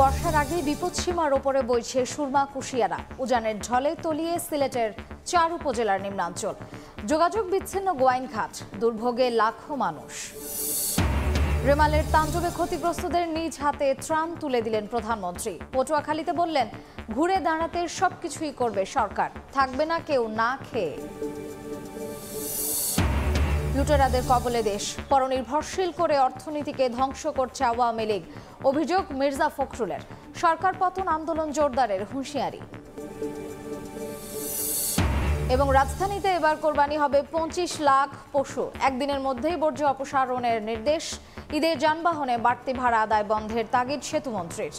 বর্ষার আগে বিপদসীমার ওপরে বইছে সুরমা কুশিয়ারা। উজানের ঢলে তলিয়ে সিলেটের চার উপজেলার নিম্নাঞ্চল। যোগাযোগ বিচ্ছিন্ন গোয়াইনঘাট, দুর্ভোগে লাখো মানুষ। রেমালের তাণ্ডবে ক্ষতিগ্রস্তদের নিজ হাতে ত্রাণ তুলে দিলেন প্রধানমন্ত্রী। পটুয়াখালীতে বললেন, ঘুরে দাঁড়াতে সবকিছুই করবে সরকার। থাকবে না কেউ না খেয়ে। লুটেরাদের কবলে দেশ। পরনির্ভরশীল করে অর্থনীতিকে ধ্বংস করছে আওয়ামী লীগ। অভিযোগ মির্জা ফখরুলের। সরকার পতন আন্দোলন জোরদারের হুঁশিয়ারি। এবং রাজধানীতে এবার কোরবানি হবে পঁচিশ লাখ পশু। একদিনের মধ্যেই বর্জ্য অপসারণের নির্দেশ। ঈদের যানবাহনে বাড়তি ভাড়া আদায় বন্ধের তাগিদ সেতুমন্ত্রীর।